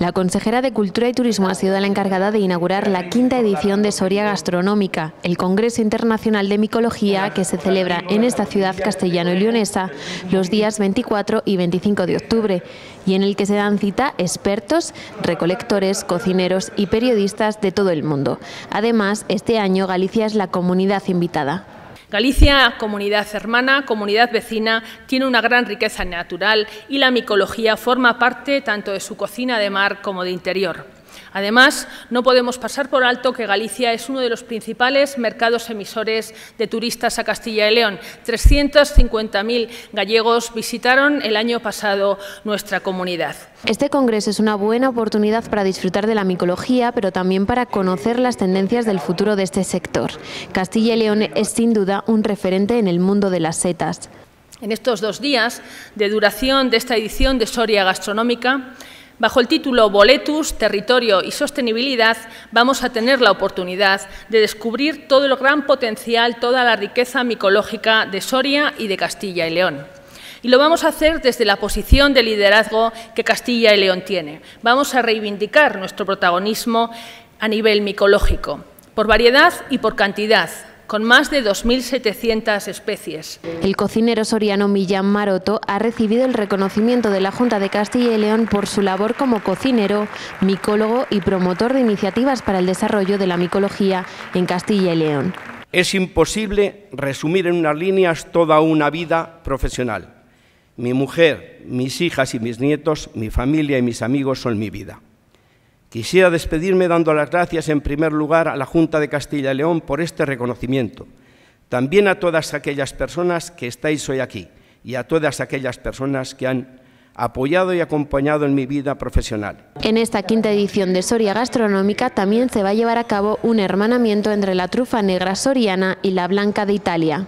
La consejera de Cultura y Turismo ha sido la encargada de inaugurar la quinta edición de Soria Gastronómica, el Congreso Internacional de Micología que se celebra en esta ciudad castellano y leonesa los días 24 y 25 de octubre y en el que se dan cita expertos, recolectores, cocineros y periodistas de todo el mundo. Además, este año Galicia es la comunidad invitada. Galicia, comunidad hermana, comunidad vecina, tiene una gran riqueza natural y la micología forma parte tanto de su cocina de mar como de interior. Además, no podemos pasar por alto que Galicia es uno de los principales mercados emisores de turistas a Castilla y León. 350.000 gallegos visitaron el año pasado nuestra comunidad. Este congreso es una buena oportunidad para disfrutar de la micología, pero también para conocer las tendencias del futuro de este sector. Castilla y León es sin duda un referente en el mundo de las setas. En estos dos días de duración de esta edición de Soria Gastronómica, Bajo el título Boletus, Territorio y Sostenibilidad vamos a tener la oportunidad de descubrir todo el gran potencial, toda la riqueza micológica de Soria y de Castilla y León. Y lo vamos a hacer desde la posición de liderazgo que Castilla y León tiene. Vamos a reivindicar nuestro protagonismo a nivel micológico, por variedad y por cantidad, con más de 2.700 especies. El cocinero soriano Millán Maroto ha recibido el reconocimiento de la Junta de Castilla y León por su labor como cocinero, micólogo y promotor de iniciativas para el desarrollo de la micología en Castilla y León. Es imposible resumir en unas líneas toda una vida profesional. Mi mujer, mis hijas y mis nietos, mi familia y mis amigos son mi vida. Quisiera despedirme dando las gracias en primer lugar a la Junta de Castilla y León por este reconocimiento, también a todas aquellas personas que estáis hoy aquí y a todas aquellas personas que han apoyado y acompañado en mi vida profesional. En esta quinta edición de Soria Gastronómica también se va a llevar a cabo un hermanamiento entre la trufa negra soriana y la blanca de Italia.